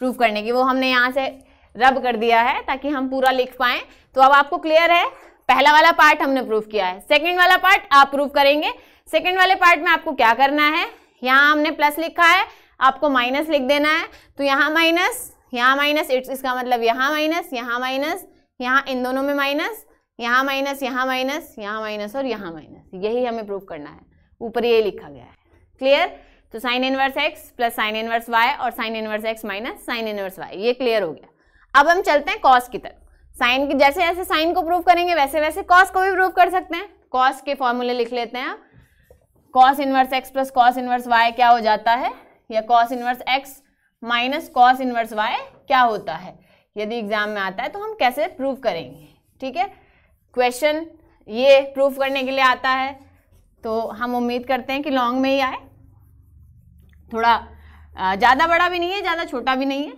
प्रूव करने की, वो हमने यहाँ से रब कर दिया है ताकि हम पूरा लिख पाए। तो अब आपको क्लियर है? पहला वाला पार्ट हमने प्रूव किया है। सेकेंड वाला पार्ट आप प्रूव करेंगे। सेकेंड वाले पार्ट में आपको क्या करना है? यहाँ हमने प्लस लिखा है। आपको माइनस लिख देना है। तो यहाँ माइनस यहाँ माइनस इट्स इसका मतलब यहाँ माइनस यहाँ माइनस यहाँ इन दोनों में माइनस यहाँ माइनस यहाँ माइनस यहाँ माइनस और यहाँ माइनस यही हमें प्रूव करना है। ऊपर ये लिखा गया है। क्लियर तो sine inverse x plus sine inverse y और sine inverse x minus sine inverse y ये क्लियर हो गया। अब हम चलते हैं कॉस की तरफ़। साइन की, जैसे जैसे साइन को प्रूव करेंगे, वैसे वैसे कॉस को भी प्रूव कर सकते हैं। कॉस के फॉर्मूले लिख लेते हैं आप। Cos inverse x plus cos inverse y क्या हो जाता है? या cos inverse x minus cos inverse y क्या होता है? यदि एग्ज़ाम में आता है तो हम कैसे प्रूव करेंगे? ठीक है? क्वेश्चन ये प्रूव करने के लिए आता है। तो हम उम्मीद करते हैं कि लॉन्ग में ही आए। थोड़ा ज़्यादा बड़ा भी नहीं है, ज़्यादा छोटा भी नहीं है।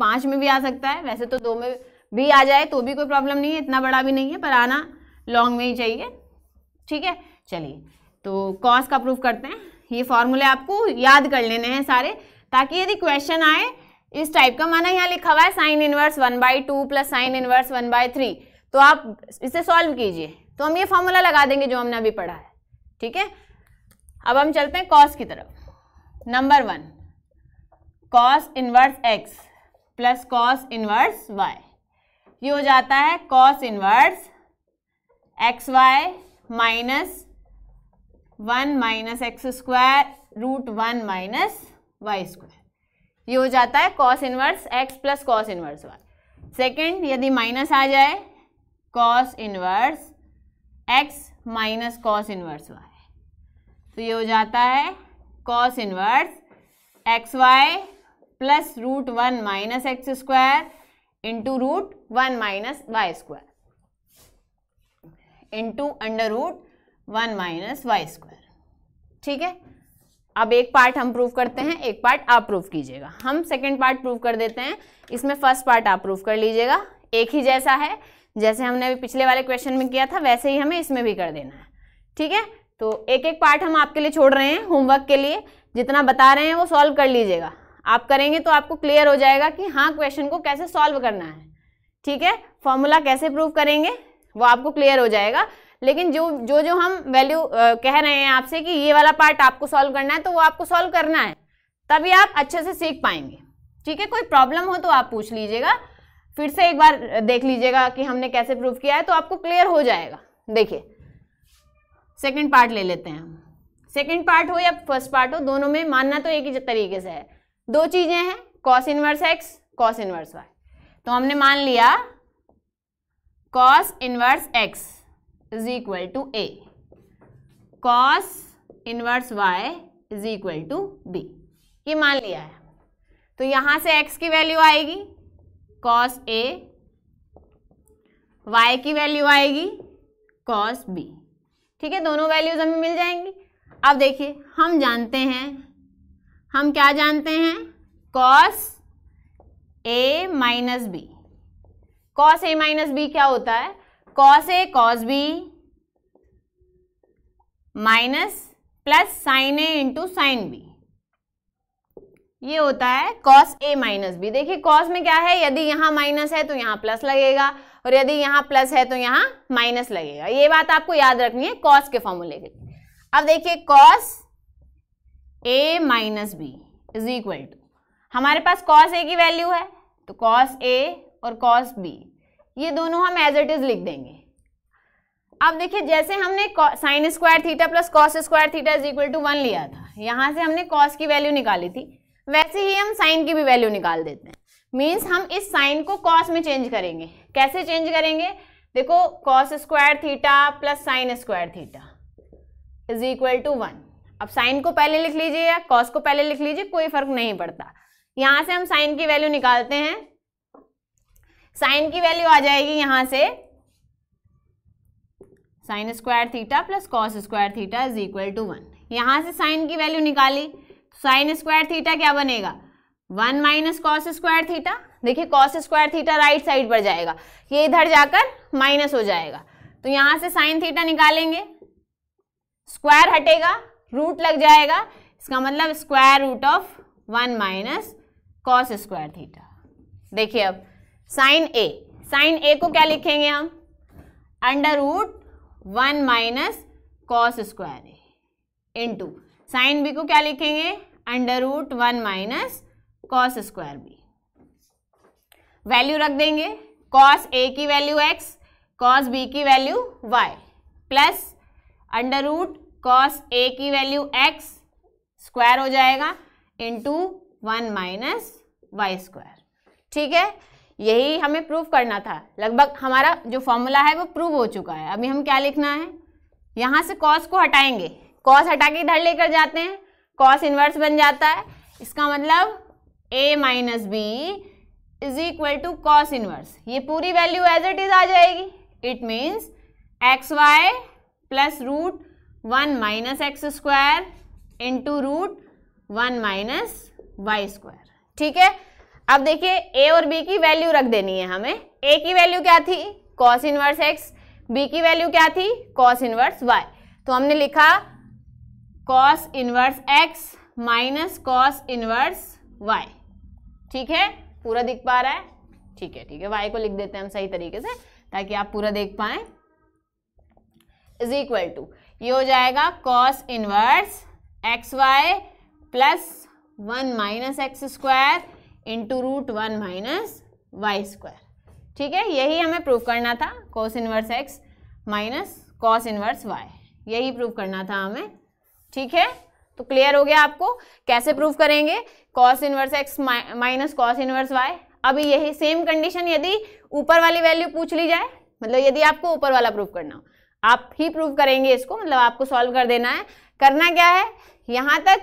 पाँच में भी आ सकता है, वैसे तो दो में भी आ जाए तो भी कोई प्रॉब्लम नहीं है, इतना बड़ा भी नहीं है, पर आना लॉन्ग में ही चाहिए। ठीक है? चलिए तो कॉस का प्रूफ करते हैं। ये फॉर्मूले आपको याद कर लेने हैं सारे, ताकि यदि क्वेश्चन आए, इस टाइप का माना यहाँ लिखा हुआ है sine inverse one by two plus sine inverse one by three तो आप इसे सॉल्व कीजिए। तो हम ये फॉर्मूला लगा देंगे जो हमने अभी पढ़ा है। ठीक है? अब हम चलते हैं कॉस की तरफ़। Number one cos inverse x plus cos inverse y. ये हो जाता है cos inverse x y minus one minus x square root one minus y square. ये हो जाता है cos inverse x plus cos inverse y. Second, यदि minus आ जाए, cos inverse x minus cos inverse y. तो ये हो जाता है cos inverse x y plus root one minus x square into root one minus y square into under root one minus y square ठीक है? अब एक पार्ट हम प्रूव करते हैं, एक पार्ट आप प्रूव कीजिएगा। हम सेकेंड पार्ट प्रूव कर देते हैं। इसमें फ़र्स्ट पार्ट आप प्रूव कर लीजिएगा। एक ही जैसा है, जैसे हमने अभी पिछले वाले क्वेश्चन में किया था, वैसे ही हमें इसमें भी कर देना है। ठीक है? तो एक एक पार्ट हम आपके लिए छोड़ रहे हैं होमवर्क के लिए। जितना बता रहे हैं वो सॉल्व कर लीजिएगा। आप करेंगे तो आपको क्लियर हो जाएगा कि हाँ क्वेश्चन को कैसे सॉल्व करना है। ठीक है? फॉर्मूला कैसे प्रूव करेंगे? वो आपको क्लियर हो जाएगा। लेकिन जो जो जो हम वैल्यू कह रहे हैं आपसे कि ये वाला पार्ट आपको सॉल्व करना है तो वो आपको सॉल्व करना है। तभी आप अच्छे से सीख पाएँगे। ठीक है? कोई प्रॉब्लम हो तो आप पूछ लीजिएगा। फिर से एक बार देख लीजिएगा कि हमने कैसे प्रूव किया है तो आपको क्लियर हो जाएगा। देखिए सेकंड पार्ट ले लेते हैं हम। सेकंड पार्ट हो या फ़र्स्ट पार्ट हो, दोनों में मानना तो एक ही तरीके से है। दो चीज़ें हैं cos inverse x cos inverse y तो हमने मान लिया cos inverse x is equal to a cos inverse y is equal to b ये मान लिया है। तो यहाँ से एक्स की वैल्यू आएगी कॉस ए y की वैल्यू आएगी कॉस बी ठीक है, दोनों वैल्यूज़ हमें मिल जाएँगी। अब देखिए, हम जानते हैं हम क्या जानते हैं? Cos a minus b cos a minus b क्या होता है? Cos a cos b minus plus sine a into sine b ये होता है कॉस ए माइनस बी देखिए कॉस में क्या है? यदि यहाँ माइनस है तो यहाँ प्लस लगेगा और यदि यहाँ प्लस है तो यहाँ माइनस लगेगा। ये बात आपको याद रखनी है कॉस के फॉर्मूले के अब देखिए cos a minus b is equal to हमारे पास कॉस ए की वैल्यू है तो कॉस ए और कॉस बी ये दोनों हम एज इट इज़ लिख देंगे। अब देखिए, जैसे हमने sine square theta plus cos square theta is equal to one लिया था, यहाँ से हमने कॉस की वैल्यू निकाली थी, वैसे ही हम साइन की भी वैल्यू निकाल देते हैं। मीन्स हम इस साइन को कॉस में चेंज करेंगे। कैसे चेंज करेंगे? देखो cos square theta plus sine square theta is equal to one अब साइन को पहले लिख लीजिए या कॉस को पहले लिख लीजिए, कोई फ़र्क नहीं पड़ता। यहाँ से हम साइन की वैल्यू निकालते हैं। साइन की वैल्यू आ जाएगी यहाँ से sine square theta plus cos square theta is equal to one यहाँ से साइन की वैल्यू निकाली साइन स्क्वायर थीटा क्या बनेगा? One minus cos square theta देखिए cos square theta right side पर जाएगा। ये इधर जाकर माइनस हो जाएगा। तो यहाँ से साइन थीटा निकालेंगे। स्क्वायर हटेगा। रूट लग जाएगा। इसका मतलब square root of one minus cos square theta. देखिए अब, साइन ए साइन ए को क्या लिखेंगे हम? Under root one minus cos square a into sine b को क्या लिखेंगे? Under root one minus cos square b value रख देंगे। कॉस ए की वैल्यू एक्स कॉस बी की value y plus under root cos a की वैल्यू एक्स स्क्वायर हो जाएगा into one minus y square ठीक है? यही हमें प्रूव करना था। लगभग हमारा जो फॉर्मूला है वो प्रूव हो चुका है। अभी हम क्या लिखना है? यहाँ से कॉस को हटाएँगे। कॉस हटा के इधर लेकर जाते हैं। कॉस इन्वर्स बन जाता है। इसका मतलब a minus b is equal to cos inverse ये पूरी वैल्यू एज इट इज़ आ जाएगी। It means x y plus root one minus x square into root one minus y square. ठीक है? अब देखिए ए और बी की वैल्यू रख देनी है हमें। ए की वैल्यू क्या थी? Cos inverse x. बी की वैल्यू क्या थी? Cos inverse y. तो हमने लिखा, cos inverse x minus cos inverse y. ठीक है? पूरा दिख पा रहा है? ठीक है ठीक है। वाई को लिख देते हैं हम सही तरीके से, ताकि आप पूरा देख पाए। इज़ इक्वल टू ये हो जाएगा cos inverse x y plus one minus x square into root one minus y square ठीक है? यही हमें प्रूव करना था cos inverse x minus cos inverse y यही प्रूव करना था हमें। ठीक है? तो क्लियर हो गया आपको? कैसे प्रूव करेंगे? Cos inverse x minus cos inverse y अभी यही सेम कंडीशन यदि ऊपर वाली वैल्यू पूछ ली जाए मतलब यदि आपको ऊपर वाला प्रूव करना हो आप ही प्रूव करेंगे इसको मतलब आपको सॉल्व कर देना है। करना क्या है? यहाँ तक,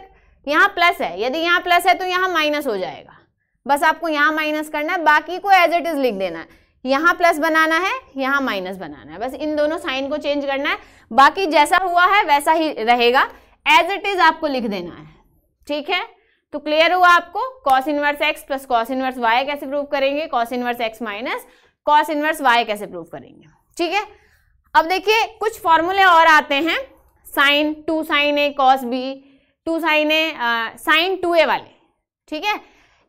यहाँ प्लस है। यदि यहाँ प्लस है तो यहाँ माइनस हो जाएगा। बस आपको यहाँ माइनस करना है, बाकी को एज इट इज़ लिख देना है। यहाँ प्लस बनाना है, यहाँ माइनस बनाना है। बस इन दोनों साइन को चेंज करना है। बाकी जैसा हुआ है, वैसा ही रहेगा। एज इट इज़ आपको लिख देना है। ठीक है? तो क्लियर हुआ आपको? Cos inverse x plus cos inverse y कैसे प्रूव करेंगे? Cos inverse x minus cos inverse y कैसे प्रूव करेंगे? ठीक है? अब देखिए, कुछ फॉर्मूले और आते हैं। Sine two sine A cos B two sine A sine two A वाले, ठीक है?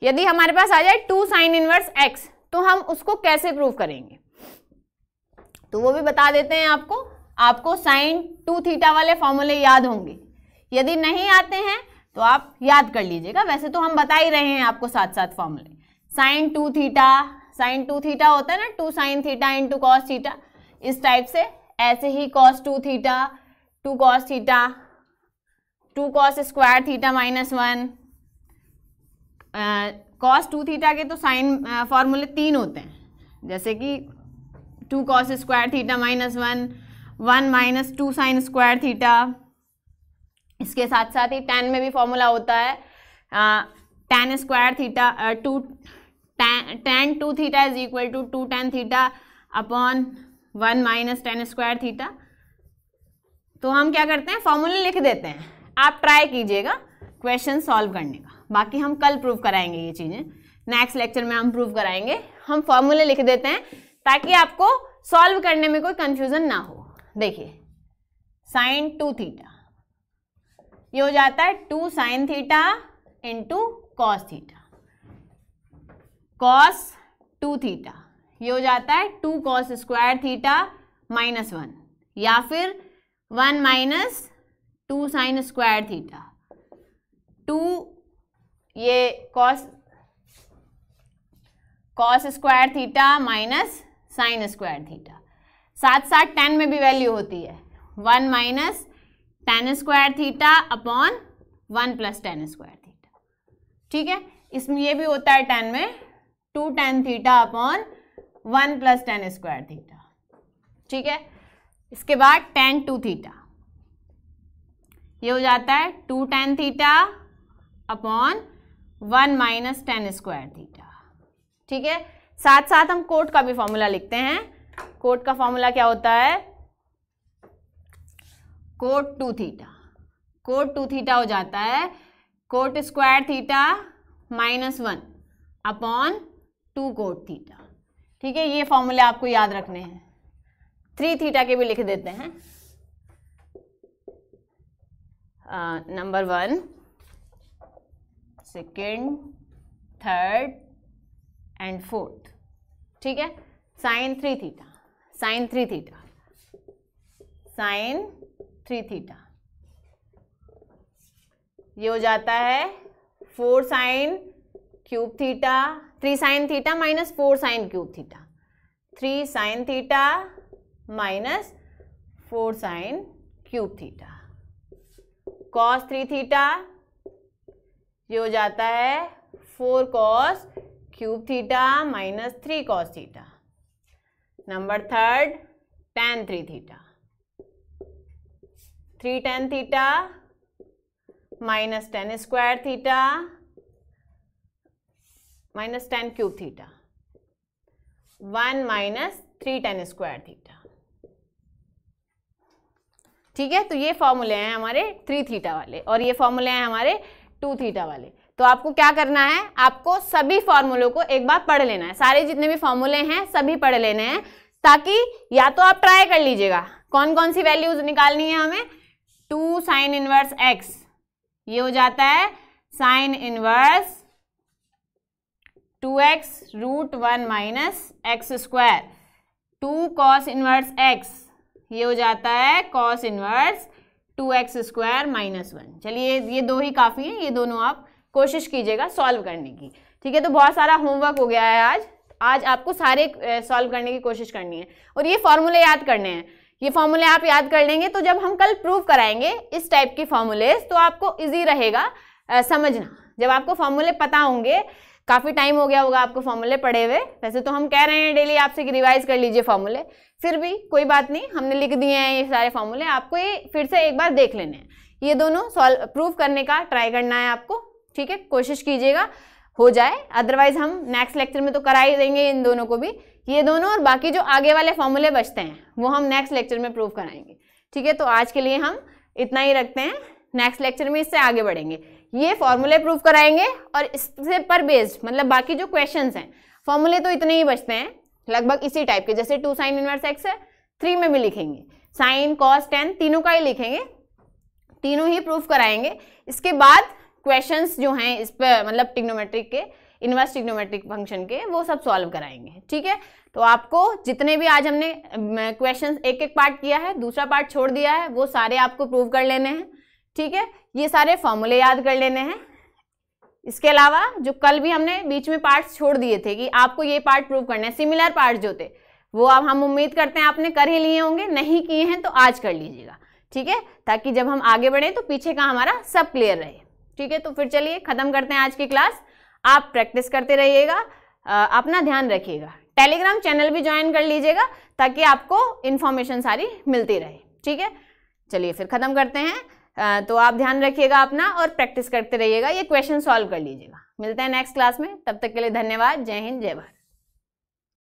यदि हमारे पास आ जाए टू साइन इनवर्स एक्स तो हम उसको कैसे प्रूव करेंगे? तो वो भी बता देते हैं आपको। आपको साइन टू थीटा वाले फॉर्मूले याद होंगे। यदि नहीं आते हैं तो आप याद कर लीजिएगा। वैसे तो हम बता ही रहे हैं आपको साथ साथ फॉर्मूले sine two theta sine two theta होता है ना two sine theta into cos theta इस टाइप से, ऐसे ही cos two theta two cos theta two cos square theta minus one cos two theta के तो साइन फॉर्मूले तीन होते हैं। जैसे कि two cos square theta minus one one minus two sine square theta इसके साथ साथ ही टेन में भी फॉर्मूला होता है। Tan square theta two tan two theta is equal to two tan theta upon one minus tan square theta. तो हम क्या करते हैं? फॉर्मूले लिख देते हैं। आप ट्राई कीजिएगा क्वेश्चन सॉल्व करने का। बाकी हम कल प्रूव कराएँगे ये चीज़ें। नेक्स्ट लेक्चर में हम प्रूव कराएँगे। हम फॉर्मूले लिख देते हैं ताकि आपको सॉल्व करने में कोई कंफ्यूजन ना हो। देखिए साइन टू थीटा ये हो जाता है two sine theta into cos theta cos two theta ये हो जाता है two cos square theta minus one या फिर one minus two sine square theta two ये cos cos square theta minus sine square theta साथ साथ टेन में भी वैल्यू होती है. One minus tan square theta upon one plus tan square theta ठीक है? इसमें ये भी होता है टेन में two tan theta upon one plus tan square theta. ठीक है? इसके बाद टेन टू थीटा। ये हो जाता है two tan theta upon one minus tan square theta. ठीक है? साथ साथ हम कोट का भी फॉर्मूला लिखते हैं। कोट का फॉर्मूला क्या होता है? Cot two theta. Cot two theta हो जाता है cot square theta minus one upon two cot theta. ठीक है, ये फॉर्मूले आपको याद रखने हैं। थ्री थीटा के भी लिख देते हैं। Number one second third and fourth ठीक है? Sine three theta sine three theta sine three theta ये हो जाता है four sine cube theta three sine theta minus four sine cube theta. Three sine theta minus four sine cube theta. Cos three theta, ये हो जाता है four cos cube theta minus three cos theta. Number third tan three theta. Three tan theta minus tan square theta. Minus tan cube theta one minus three tan square theta ठीक है? तो ये फॉर्मूले हैं हमारे थ्री थीटा वाले और ये फॉर्मूले हैं हमारे टू थीटा वाले। तो आपको क्या करना है? आपको सभी फॉर्मूलों को एक बार पढ़ लेना है। सारे जितने भी फॉर्मूले हैं, सभी पढ़ लेने हैं, ताकि या तो आप ट्राई कर लीजिएगा। कौन कौन सी वैल्यूज़ निकालनी है हमें? टू साइन इनवर्स एक्स ये हो जाता है sine inverse two x root one minus x square. Two cos inverse x ये हो जाता है cos inverse two x square minus one. चलिए ये दो ही काफ़ी हैं ये दोनों आप कोशिश कीजिएगा सॉल्व करने की। ठीक है तो बहुत सारा होमवर्क हो गया है आज। आज आपको सारे सॉल्व करने की कोशिश करनी है। और ये फॉर्मूले याद करने हैं। ये फॉर्मूले आप याद कर लेंगे तो जब हम कल प्रूव कराएँगे इस टाइप की फॉर्मूलेज तो आपको इजी रहेगा आ, समझना। जब आपको फॉर्मूले पता होंगे काफ़ी टाइम हो गया होगा आपको फॉर्मूले पढ़े हुए। वैसे तो हम कह रहे हैं डेली आपसे कि रिवाइज कर लीजिए फॉर्मूले फिर भी कोई बात नहीं, हमने लिख दिए हैं ये सारे फॉर्मूले आपको ये फिर से एक बार देख लेने हैं। ये दोनों सॉल्व प्रूव करने का ट्राई करना है आपको, ठीक है? कोशिश कीजिएगा, हो जाए। अदरवाइज़ हम नेक्स्ट लेक्चर में तो करा ही देंगे इन दोनों को भी। ये दोनों और बाकी जो आगे वाले फॉर्मूले बचते हैं, वो हम नेक्स्ट लेक्चर में प्रूव कराएँगे। ठीक है? तो आज के लिए हम इतना ही रखते हैं। नेक्स्ट लेक्चर में इससे आगे बढ़ेंगे। ये फॉर्मूले प्रूव कराएँगे और इससे पर बेस्ड मतलब बाकी जो क्वेश्चन हैं फॉर्मूले तो इतने ही बचते हैं, लगभग इसी टाइप के, जैसे टू साइन इनवर्स एक्स है थ्री में भी लिखेंगे। साइन कॉस टेन तीनों का ही लिखेंगे, तीनों ही प्रूफ कराएँगे। इसके बाद क्वेश्चंस जो हैं इस पर मतलब टिग्नोमेट्रिक के इनवर्स टिग्नोमेट्रिक फ़ंक्शन के, वो सब सॉल्व कराएँगे, ठीक है? तो आपको जितने भी आज हमने क्वेश्चंस एक एक पार्ट किया है, दूसरा पार्ट छोड़ दिया है, वो सारे आपको प्रूव कर लेने हैं। ठीक है? ये सारे फॉर्मूले याद कर लेने हैं। इसके अलावा जो कल भी हमने बीच में पार्ट्स छोड़ दिए थे कि आपको ये पार्ट प्रूव करने हैं सिमिलर पार्ट जो थे, वो अब हम उम्मीद करते हैं आपने कर ही लिए होंगे, नहीं किए हैं तो आज कर लीजिएगा, ठीक है? ताकि जब हम आगे बढ़े तो पीछे का हमारा सब क्लियर रहे, ठीक है? तो फिर चलिए, खत्म करते हैं आज की क्लास आप प्रैक्टिस करते रहिएगा अपना ध्यान रखिएगा। टेलीग्राम चैनल भी ज्वाइन कर लीजिएगा, ताकि आपको इन्फॉर्मेशन सारी मिलती रहे, ठीक है? चलिए फिर ख़त्म करते हैं। तो आप ध्यान रखिएगा अपना और प्रैक्टिस करते रहिएगा, ये क्वेश्चन सॉल्व कर लीजिएगा। मिलते हैं नेक्स्ट क्लास में, तब तक के लिए धन्यवाद, जय हिंद, जय भारत।